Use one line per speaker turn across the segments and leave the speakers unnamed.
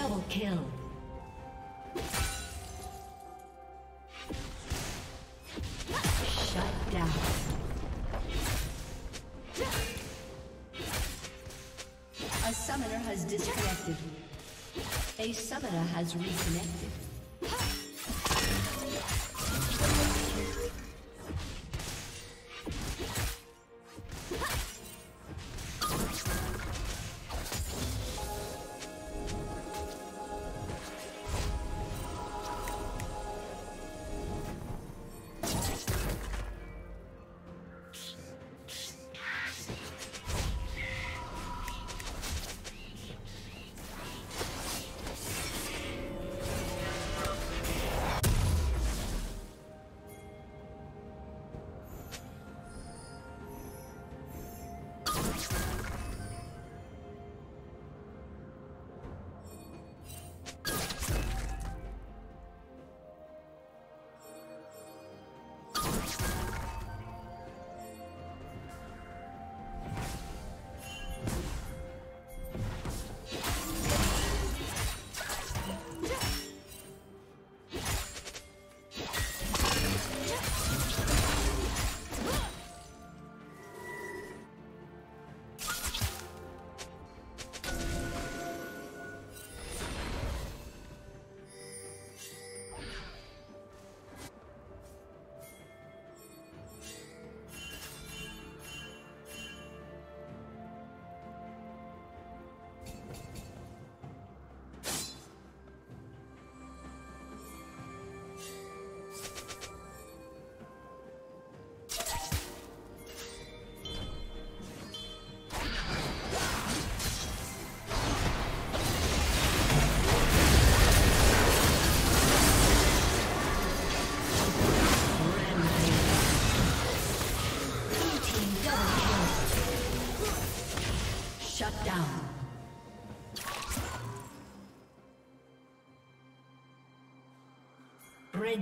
Double kill. Shut down.
A summoner has disconnected. A summoner
has reconnected.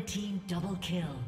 Team
double kill.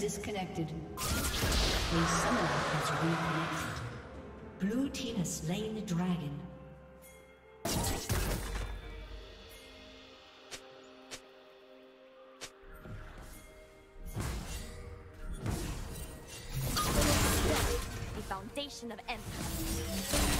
disconnected. The summoner has reconnected. Blue team has slain the dragon.
The foundation of
empire.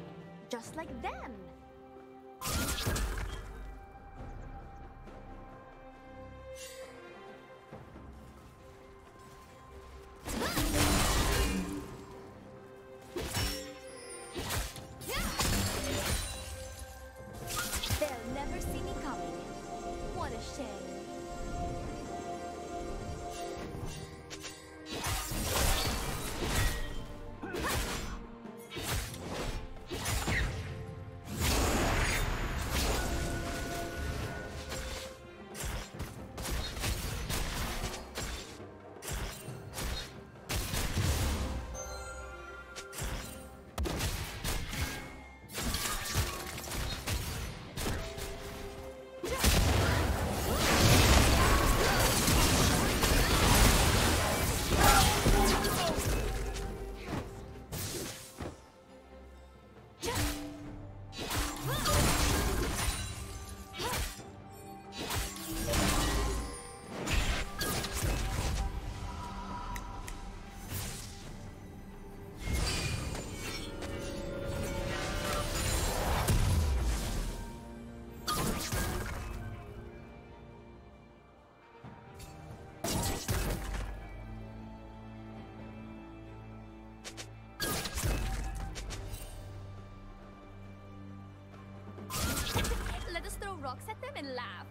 And laugh.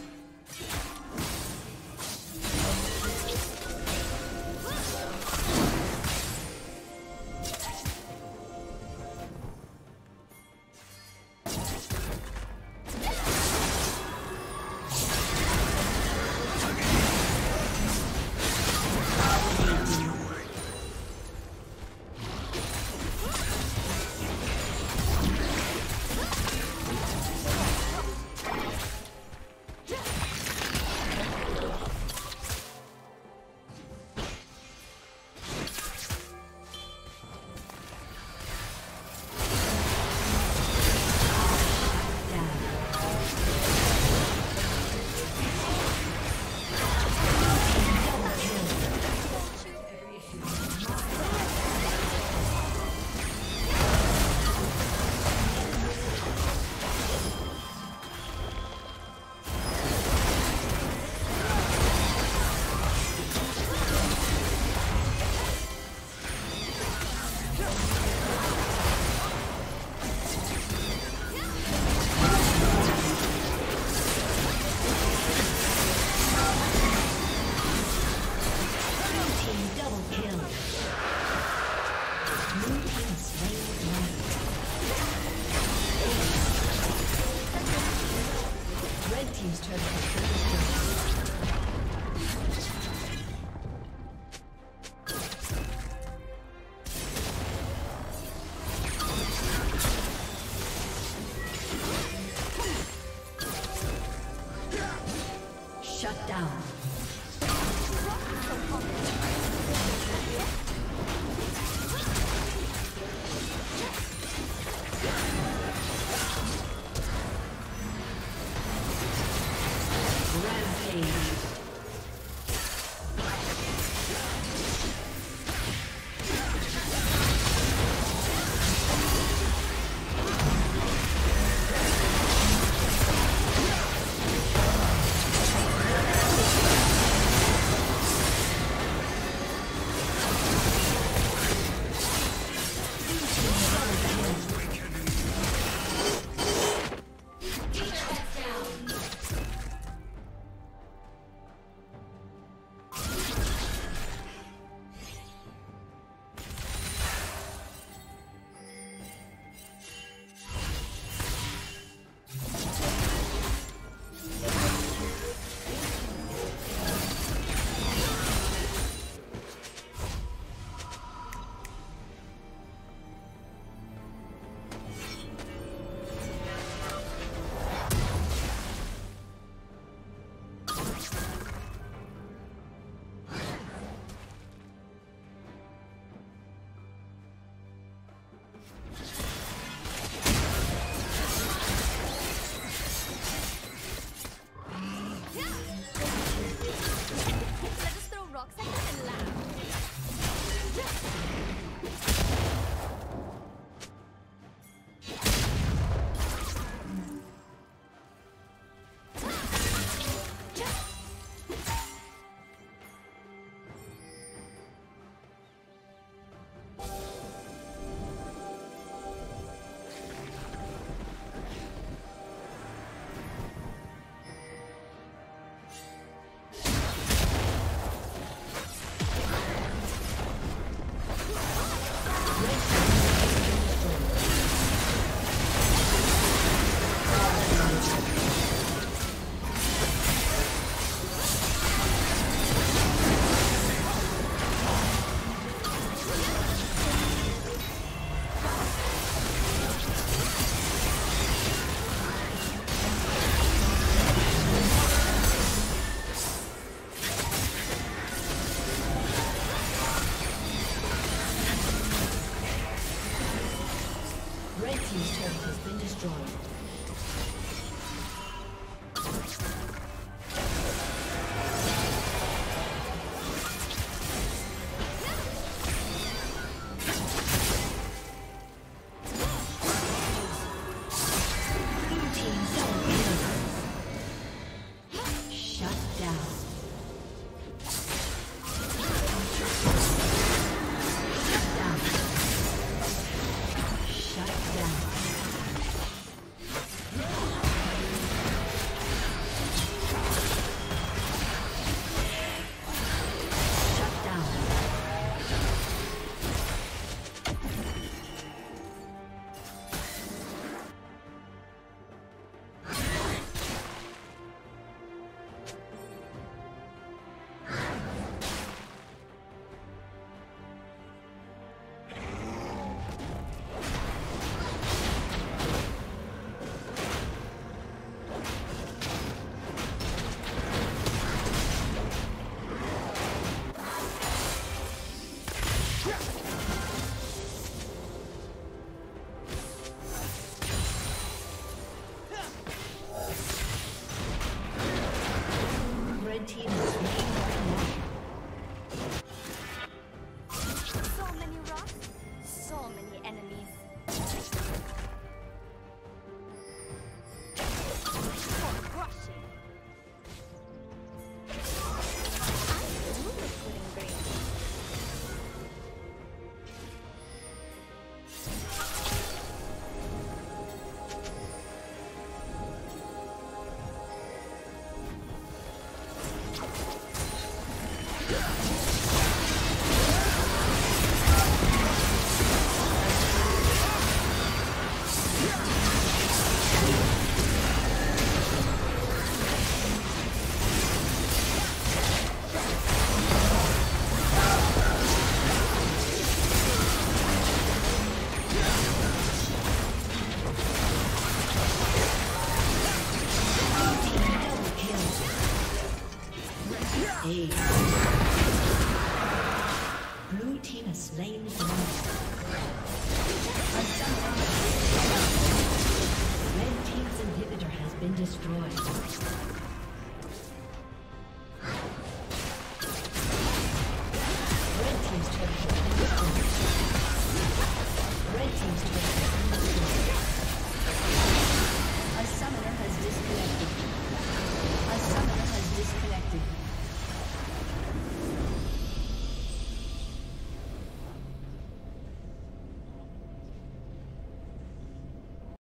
Shut down. Rampage.